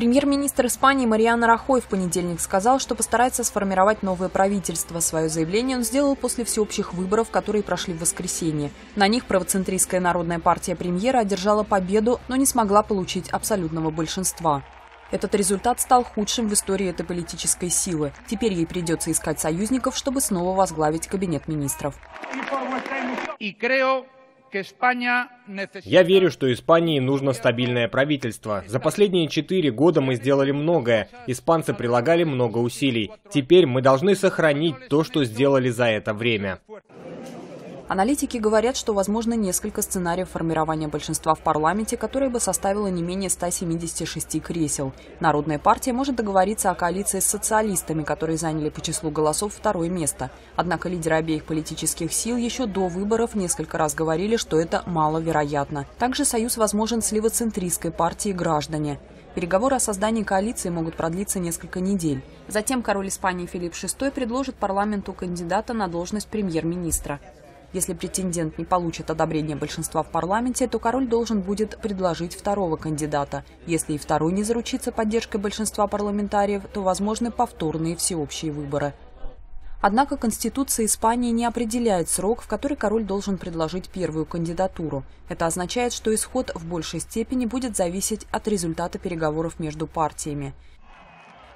Премьер-министр Испании Мариано Рахой в понедельник сказал, что постарается сформировать новое правительство. Свое заявление он сделал после всеобщих выборов, которые прошли в воскресенье. На них правоцентристская народная партия премьера одержала победу, но не смогла получить абсолютного большинства. Этот результат стал худшим в истории этой политической силы. Теперь ей придется искать союзников, чтобы снова возглавить кабинет министров. Я верю, что Испании нужно стабильное правительство. За последние четыре года мы сделали многое. Испанцы прилагали много усилий. Теперь мы должны сохранить то, что сделали за это время. Аналитики говорят, что возможно несколько сценариев формирования большинства в парламенте, которое бы составило не менее 176 кресел. Народная партия может договориться о коалиции с социалистами, которые заняли по числу голосов второе место. Однако лидеры обеих политических сил еще до выборов несколько раз говорили, что это маловероятно. Также союз возможен с левоцентристской партией «Граждане». Переговоры о создании коалиции могут продлиться несколько недель. Затем король Испании Филипп VI предложит парламенту кандидата на должность премьер-министра. Если претендент не получит одобрения большинства в парламенте, то король должен будет предложить второго кандидата. Если и второй не заручится поддержкой большинства парламентариев, то возможны повторные всеобщие выборы. Однако Конституция Испании не определяет срок, в который король должен предложить первую кандидатуру. Это означает, что исход в большей степени будет зависеть от результата переговоров между партиями.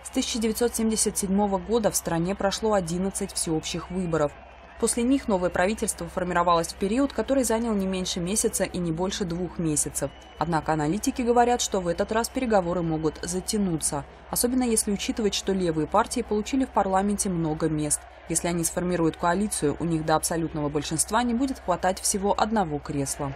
С 1977 года в стране прошло 11 всеобщих выборов. После них новое правительство формировалось в период, который занял не меньше месяца и не больше двух месяцев. Однако аналитики говорят, что в этот раз переговоры могут затянуться, особенно если учитывать, что левые партии получили в парламенте много мест. Если они сформируют коалицию, у них до абсолютного большинства не будет хватать всего одного кресла.